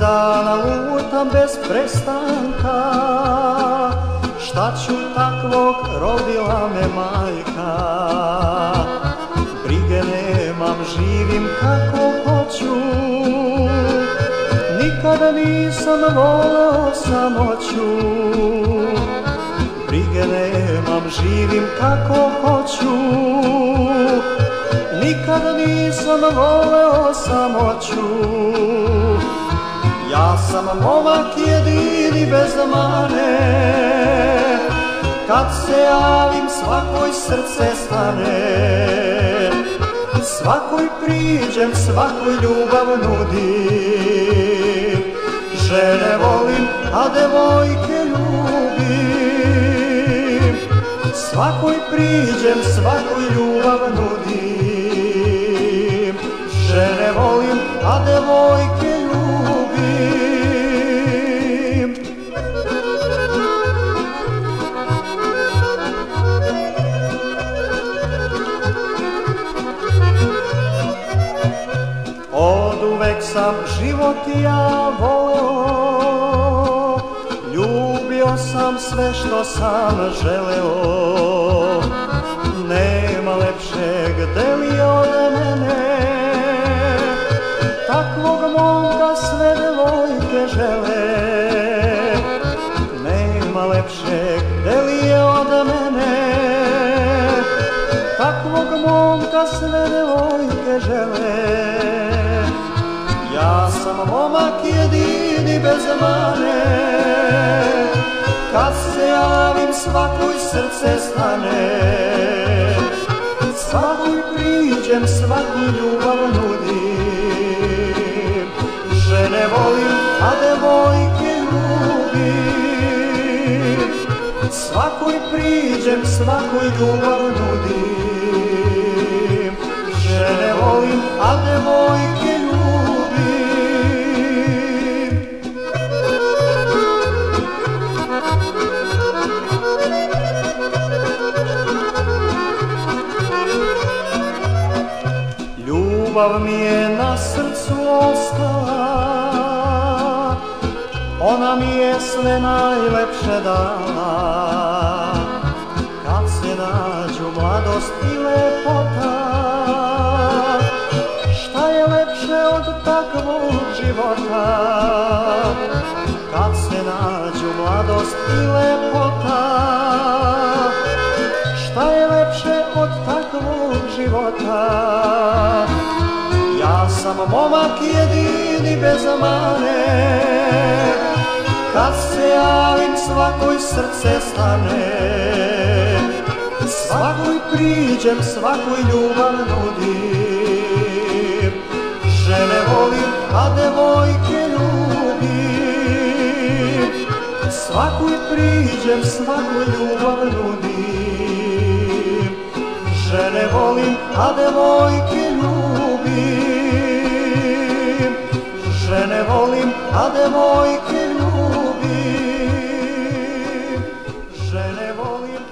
dana lutam bez prestanka. Šta ću takvog rodila me majka? Brige nemam, živim kako hoću. Nikada nisam volao samoću Brige nemam, živim kako hoću. Nikada nisam voleo samoću Ja sam momak jedini bez mane. Kad se javim svakoj srce stane. Svakoj priđem, svakoj ljubav nudim. Žene volim, a devojke ljubim. Svakoj priđem, svakoj ljubav nudim sam život ja voleo Ljubio sam sve što sam želeo. Nema lepšeg deli od mene? Takvog momka sve devojke žele. Nema lepšeg deli od mene? Takvog momka sve devojke žele sam momak jedini bez mane. Kad se javim svakoj srce stane. Svakoj priđem, svaku ljubav nudim. Žene volim, a devojke ljubim. Svakoj priđem, svakoj ljubav nudim. Žene volim, a devojke ljubav mi je na srcu ostala. Ona mi je sve najlepše dala. Kad se nađu mladost i lepota? Šta je lepše od takvog života? Kad se nađu mladost i lepota? Šta je lepše od takvog života sam momak jedini bez mane. Kad se javim svakoj srce stane. Svakoj priđem, svakoj ljubav nudim. Žene volim, a devojke ljubim Svakoj priđem, svakoj ljubav nudim. Žene volim, a devojke Ademoj ke ljubim, žene volim,